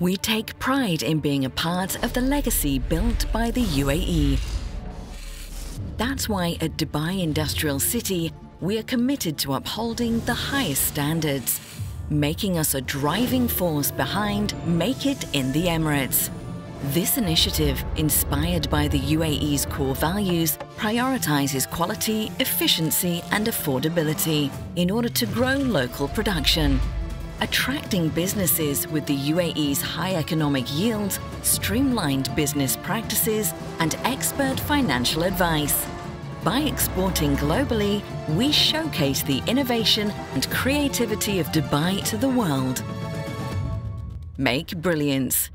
We take pride in being a part of the legacy built by the UAE. That's why at Dubai Industrial City, we are committed to upholding the highest standards, making us a driving force behind Make It in the Emirates. This initiative, inspired by the UAE's core values, prioritizes quality, efficiency and affordability in order to grow local production, attracting businesses with the UAE's high economic yields, streamlined business practices and expert financial advice. By exporting globally, we showcase the innovation and creativity of Dubai to the world. Make brilliance.